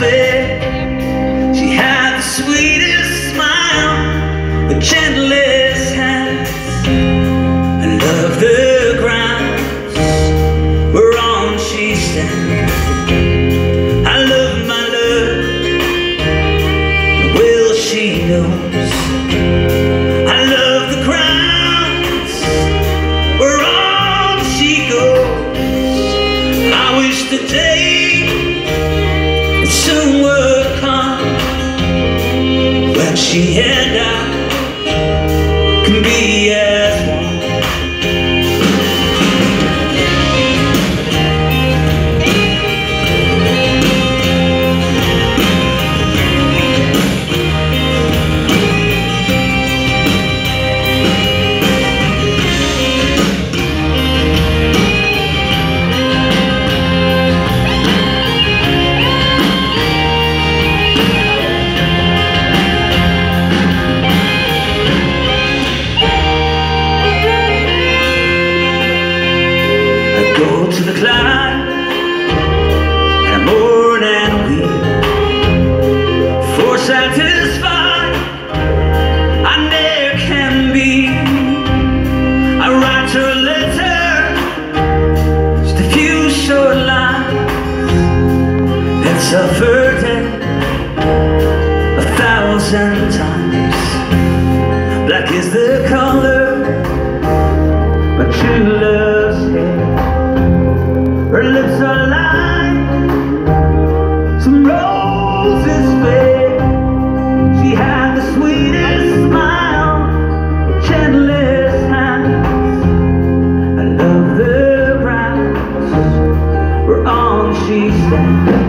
fair. She had the sweetest smile, the gentlest hands. I love the ground where on she stands. I love my love, will she knows. she is. To the Clyde. And I mourn and weep For satisfied I never can be. I write her a letter. Just a few short lines That suffered it a thousand times. Black is the color she stands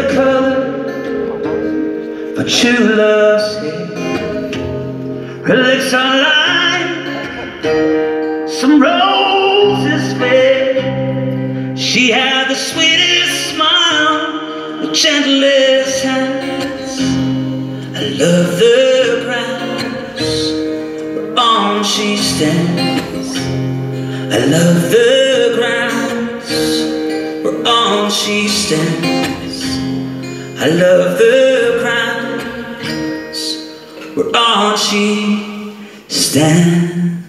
the color for true love's hair. Her lips are like some roses fair. She had the sweetest smile, the gentlest hands. I love the grounds on she stands. I love the grounds where on she stands. I love the grounds where she stands.